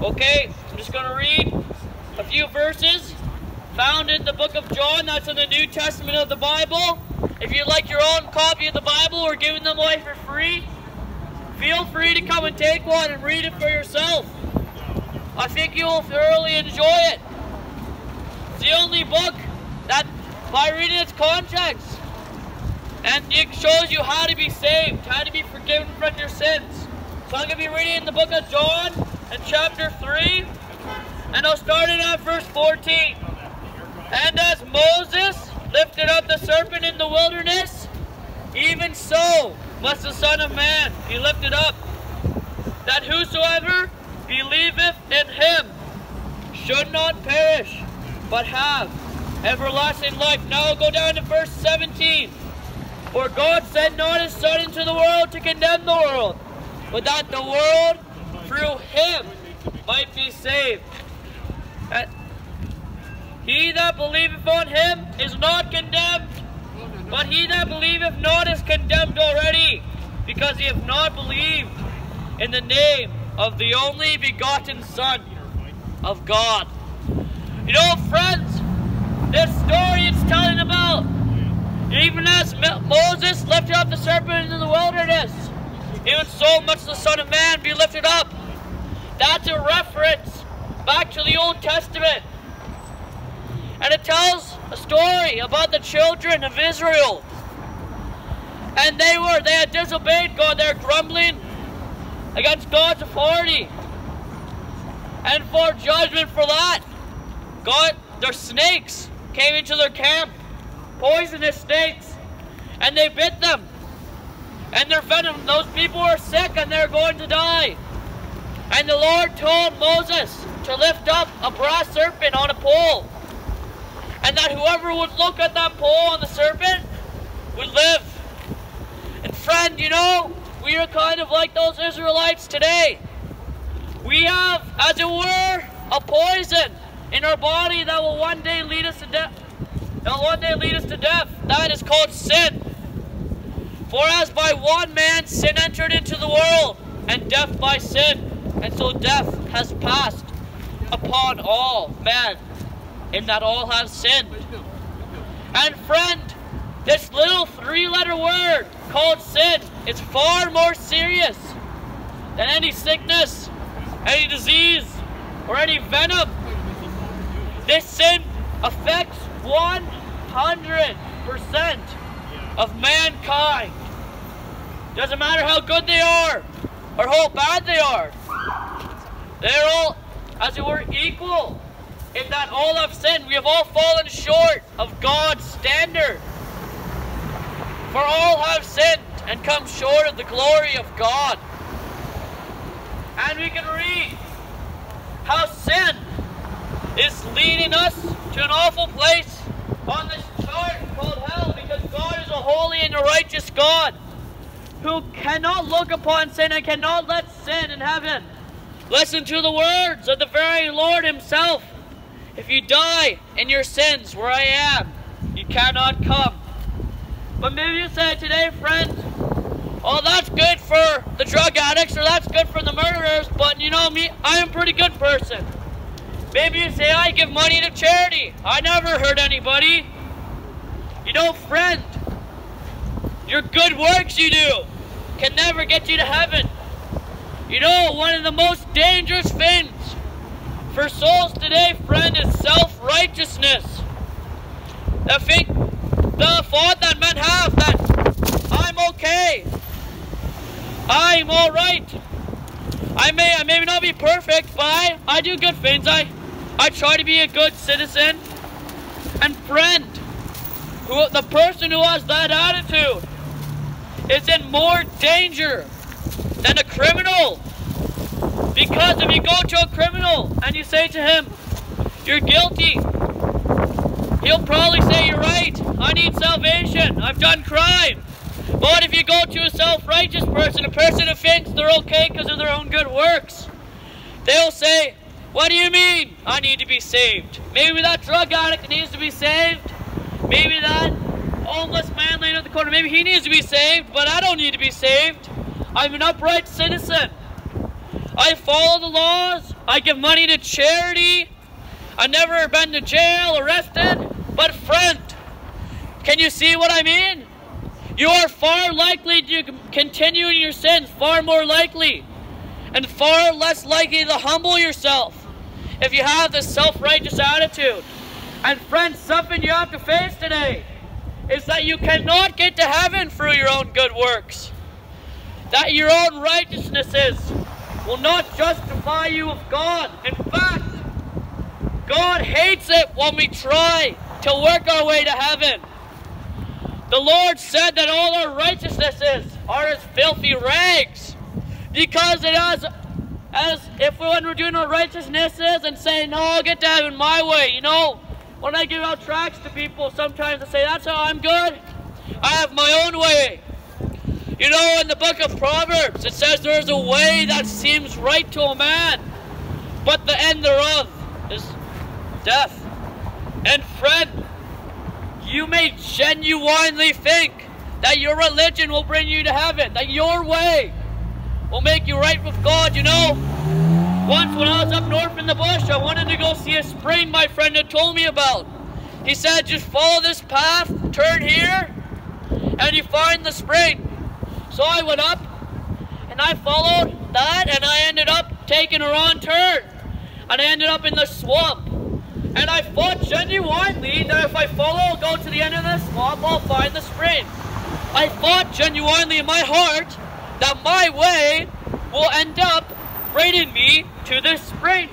Okay, I'm just going to read a few verses found in the book of John. That's in the New Testament of the Bible. If you'd like your own copy of the Bible, we're giving them away for free. Feel free to come and take one and read it for yourself. I think you'll thoroughly enjoy it. It's the only book that, by reading its context, and it shows you how to be saved, how to be forgiven from your sins. So I'm going to be reading the book of John in chapter 3, and I'll start it at verse 14. And as Moses lifted up the serpent in the wilderness, even so must the Son of Man be lifted up, that whosoever believeth in him should not perish, but have everlasting life. Now go down to verse 17. For God sent not his Son into the world to condemn the world, but that the world through him might be saved. And he that believeth on him is not condemned, but he that believeth not is condemned already, because he hath not believed in the name of the only begotten Son of God. You know, friends, this story it's telling about, even as Moses lifted up the serpent in the wilderness, even so much the Son of Man be lifted up. That's a reference back to the Old Testament. And it tells a story about the children of Israel. And they were, they had disobeyed God. They're grumbling against God's authority. And for judgment for that, God, they're snakes came into their camp. Poisonous snakes. And they bit them. And their venom, those people were sick and they're going to die. And the Lord told Moses to lift up a brass serpent on a pole and that whoever would look at that pole on the serpent would live. And friend, you know, we are kind of like those Israelites today. We have, as it were, a poison in our body that will one day lead us to death. That will one day lead us to death. That is called sin. For as by one man sin entered into the world, and death by sin, and so death has passed upon all men in that all have sinned. And friend, this little three-letter word called sin is far more serious than any sickness, any disease, or any venom. This sin affects 100% of mankind. Doesn't matter how good they are or how bad they are. They're all, as it were, equal in that all have sinned. We have all fallen short of God's standard. For all have sinned and come short of the glory of God. And we can read how sin is leading us to an awful place on this chart called hell because God is a holy and a righteous God who cannot look upon sin and cannot let sin in heaven. Listen to the words of the very Lord Himself. If you die in your sins where I am, you cannot come. But maybe you say today, friend, oh, that's good for the drug addicts or that's good for the murderers, but you know me, I'm a pretty good person. Maybe you say, I give money to charity. I never hurt anybody. You know, friend, your good works you do can never get you to heaven. You know, one of the most dangerous things for souls today, friend, is self-righteousness. The thing, the thought that men have that I'm okay, I'm all right. I may, I may not be perfect, but I, I do good things. I, I try to be a good citizen and friend. Who, the person who has that attitude is in more danger than a criminal. Because if you go to a criminal and you say to him, you're guilty, he'll probably say, you're right, I need salvation, I've done crime. But if you go to a self-righteous person, a person who thinks they're okay because of their own good works, they'll say, what do you mean I need to be saved? Maybe that drug addict needs to be saved. Maybe that homeless man laying at the corner, maybe he needs to be saved, but I don't need to be saved. I'm an upright citizen. I follow the laws. I give money to charity. I've never been to jail, arrested. But friend, can you see what I mean? You are far likely to continue in your sins, far more likely, and far less likely to humble yourself if you have this self-righteous attitude. And friends, something you have to face today is that you cannot get to heaven through your own good works. That your own righteousnesses will not justify you of God. In fact, God hates it when we try to work our way to heaven. The Lord said that all our righteousnesses are as filthy rags because it is as if when we're doing our righteousnesses and saying, no, I'll get to heaven my way, you know, when I give out tracts to people, sometimes I say, that's how I'm good. I have my own way. You know, in the book of Proverbs, it says there's a way that seems right to a man, but the end thereof is death. And friend, you may genuinely think that your religion will bring you to heaven, that your way will make you right with God, you know. Once when I was up north in the bush, I wanted to go see a spring my friend had told me about. He said, just follow this path, turn here, and you find the spring. So I went up, and I followed that, and I ended up taking a wrong turn. And I ended up in the swamp. And I thought genuinely that if I follow, go to the end of the swamp, I'll find the spring. I thought genuinely in my heart that my way will end up bringing me to this spring.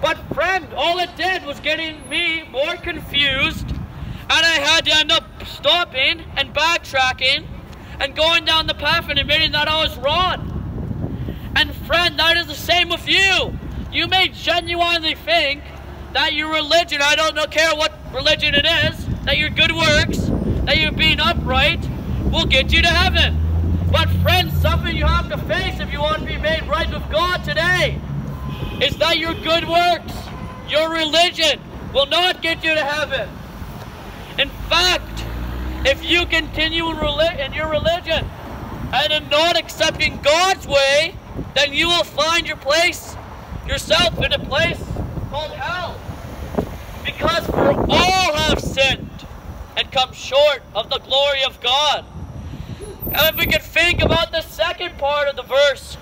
But friend, all it did was getting me more confused and I had to end up stopping and backtracking and going down the path and admitting that I was wrong. And friend, that is the same with you. You may genuinely think that your religion, I don't know, care what religion it is, that your good works, that you're being upright, will get you to heaven. But friends, something you have to face if you want to be made right with God today is that your good works, your religion, will not get you to heaven. In fact, if you continue in, your religion and in not accepting God's way, then you will find your place, yourself in a place called hell. Because for all have sinned and come short of the glory of God. And if we can think about the second part of the verse,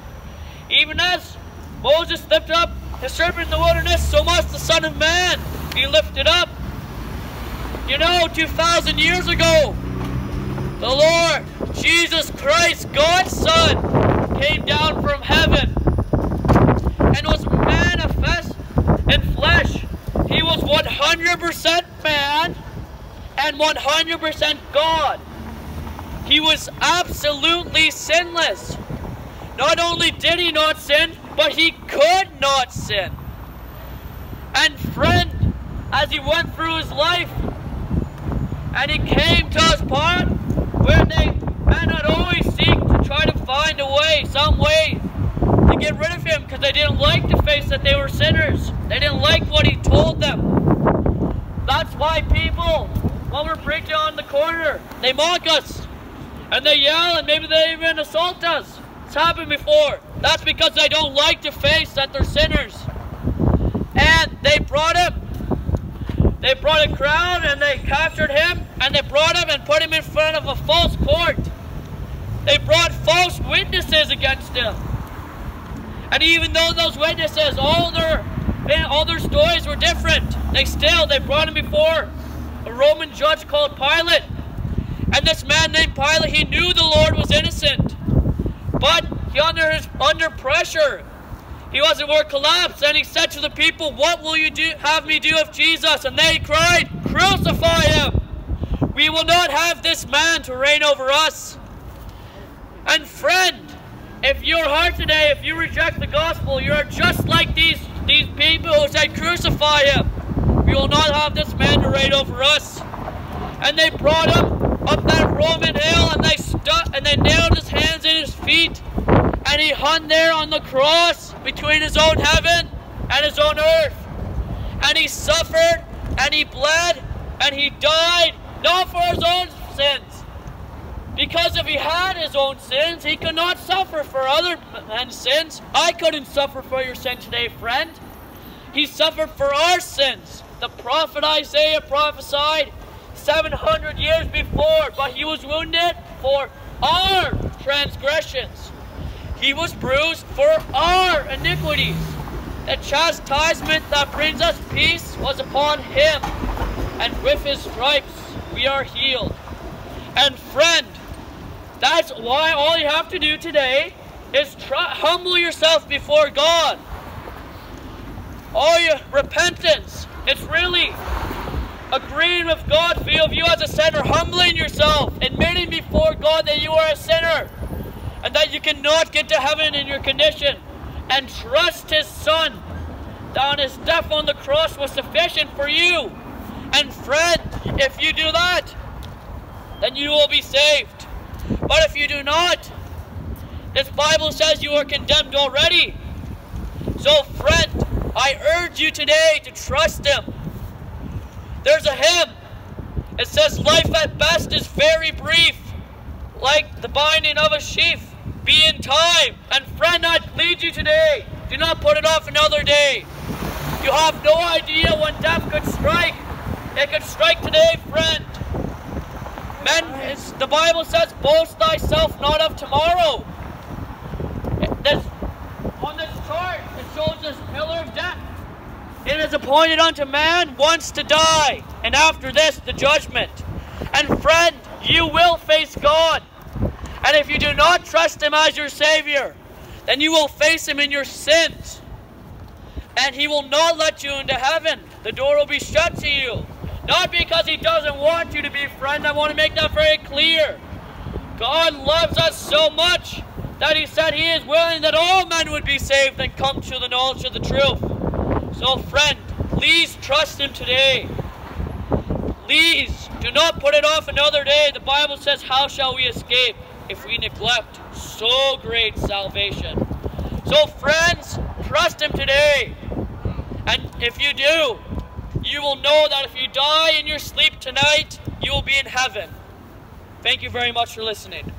even as Moses lifted up the serpent in the wilderness, so must the Son of Man be lifted up. You know, 2,000 years ago, the Lord Jesus Christ, God's Son, came down from heaven and was manifest in flesh. He was 100% man and 100% God. He was absolutely sinless. Not only did he not sin, but he could not sin. And friend, as he went through his life, and he came to his part where they men had always seek to try to find a way, some way, to get rid of him because they didn't like the face that they were sinners. They didn't like what he told them. That's why people, when we're preaching on the corner, they mock us. And they yell and maybe they even assault us. It's happened before. That's because they don't like to face that they're sinners. And they brought him. They brought a crowd and they captured him and they brought him and put him in front of a false court. They brought false witnesses against him. And even though those witnesses, all their all their stories were different, they still they brought him before a Roman judge called Pilate. And this man named Pilate, he knew the Lord was innocent. But he under his under pressure. He was at work collapsed, and he said to the people, What will you do have me do of Jesus? And they cried, Crucify him! We will not have this man to reign over us. And friend, if your heart today, if you reject the gospel, you are just like these, these people who said, Crucify him. We will not have this man to reign over us. And they brought him up that Roman hill and they stuck and they nailed his hands and his feet. And he hung there on the cross between his own heaven and his own earth. And he suffered and he bled And he died not for his own sins. Because if he had his own sins, he could not suffer for other men's sins. I couldn't suffer for your sin today, friend. He suffered for our sins. The prophet Isaiah prophesied 700 years before, but he was wounded for our transgressions. He was bruised for our iniquities. The chastisement that brings us peace was upon him, and with his stripes we are healed. And friend, that's why all you have to do today is try, humble yourself before God. All your repentance, it's really agreeing with God you, of you as a sinner, humbling yourself, admitting before God that you are a sinner and that you cannot get to heaven in your condition, and trust His Son that His death on the cross was sufficient for you. And friend, if you do that, then you will be saved. But if you do not, this Bible says you are condemned already. So, friend, I urge you today to trust Him. There's a hymn. It says, Life at best is very brief, like the binding of a sheaf. Be in time. And friend, I plead you today, do not put it off another day. You have no idea when death could strike. It could strike today, friend. Men, the Bible says, boast thyself not of tomorrow. This, on this chart, it shows this pillar of death. It is appointed unto man once to die, and after this, the judgment. And friend, you will face God. And if you do not trust Him as your Savior, then you will face Him in your sins. And He will not let you into heaven. The door will be shut to you. Not because He doesn't want you to be friend. I want to make that very clear. God loves us so much that He said He is willing that all men would be saved and come to the knowledge of the truth. So, friend, please trust Him today. Please do not put it off another day. The Bible says, How shall we escape if we neglect so great salvation? So, friends, trust Him today. And if you do, you will know that if you die in your sleep tonight, you will be in heaven. Thank you very much for listening.